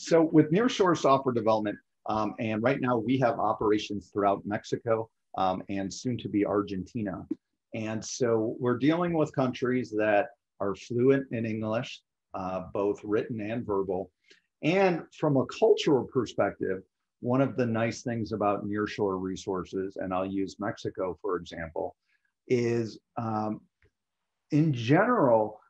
so with nearshore software development, um, and right now we have operations throughout Mexico um, and soon to be Argentina. And so we're dealing with countries that are fluent in English, uh, both written and verbal. And from a cultural perspective, one of the nice things about nearshore resources, and I'll use Mexico for example, is um, in general,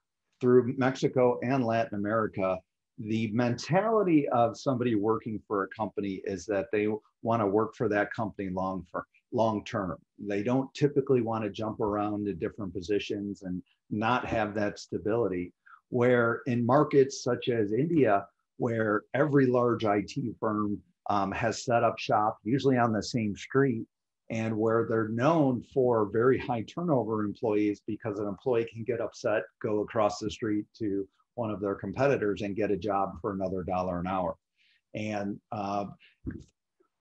through Mexico and Latin America, the mentality of somebody working for a company is that they want to work for that company long for long term. They don't typically want to jump around to different positions and not have that stability. Where in markets such as India, where every large IT firm um, has set up shop, usually on the same street, and where they're known for very high turnover employees because an employee can get upset, go across the street to one of their competitors and get a job for another dollar an hour. And uh,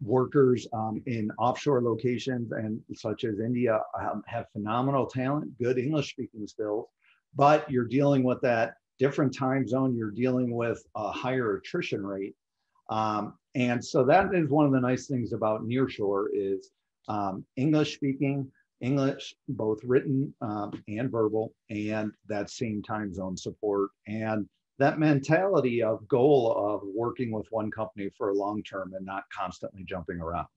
workers um, in offshore locations and such as India um, have phenomenal talent, good English speaking skills, but you're dealing with that different time zone. You're dealing with a higher attrition rate. Um, and so that is one of the nice things about nearshore is um, English speaking, English, both written um, and verbal, and that same time zone support. And that mentality of goal of working with one company for a long term and not constantly jumping around.